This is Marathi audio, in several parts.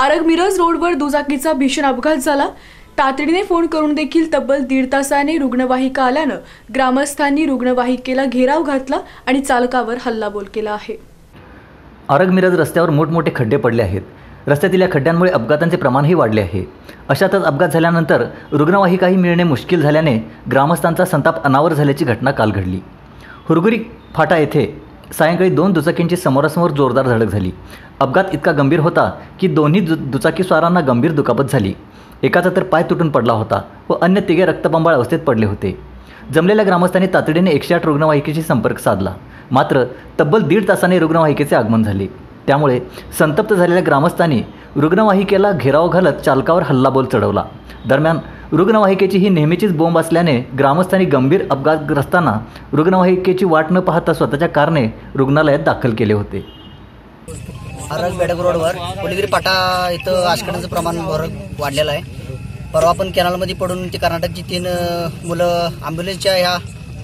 आरग मिरज रोडवर दुचाकीचा भीषण अपघात झाला. तातडीने फोन करून देखील तब्बल दीड तासाने रुग्णवाहिका आल्यानं ग्रामस्थांनी रुग्णवाहिकेला घेराव घातला आणि चालकावर हल्लाबोल केला आहे. आरग मिरज रस्त्यावर मोठमोठे खड्डे पडले आहेत. रस्त्यातील या खड्ड्यांमुळे अपघातांचे प्रमाणही वाढले आहे. अशातच अपघात झाल्यानंतर रुग्णवाहिकाही मिळणे मुश्किल झाल्याने ग्रामस्थांचा संताप अनावर झाल्याची घटना काल घडली. हुरगुरी फाटा येथे सायंकाळी दोन दुचाकींची समोरासमोर जोरदार धडक झाली. अपघात इतका गंभीर होता की दोन्ही दु दुचाकीस्वारांना गंभीर दुखापत झाली. एकाचा तर पाय तुटून पडला होता व अन्य तिघे रक्तबंबाळ अवस्थेत पडले होते. जमलेल्या ग्रामस्थांनी तातडीने एकशे आठ रुग्णवाहिकेशी संपर्क साधला. मात्र तब्बल दीड तासाने रुग्णवाहिकेचे आगमन झाले. त्यामुळे संतप्त झालेल्या ग्रामस्थांनी रुग्णवाहिकेला घेराव घालत चालकावर हल्लाबोल चढवला. दरम्यान रुग्णवाहिकेची ही नेहमीचीच बोंब असल्याने ग्रामस्थांनी गंभीर अपघातग्रस्तांना रुग्णवाहिकेची वाट न पाहता स्वतःच्या कारने रुग्णालयात दाखल केले होते. आरग बेडक रोडवर कोलीगिरी पाटा इथं आजकडचं प्रमाण भर वाढलेलं आहे. परवा पण कॅनलमध्ये पडून ते कर्नाटकची तीन मुलं ॲम्ब्युलन्सच्या ह्या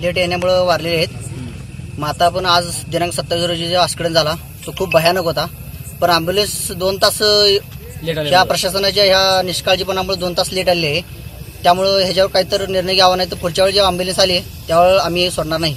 लेट येण्यामुळं वारलेले आहेत. मग आता पण आज दिनांक सत्तावीस रोजी जो ॲक्सिडेंट झाला तो खूप भयानक होता. पण ॲम्ब्युलन्स दोन तास ह्या प्रशासनाच्या ह्या निष्काळजीपणामुळे दोन तास लेट आले आहे. त्यामुळं ह्याच्यावर काहीतरी निर्णय घ्यावा नाही तर पुढच्या वेळी जेव्हा ॲम्ब्युलन्स आली त्यावेळी आम्ही सोडणार नाही.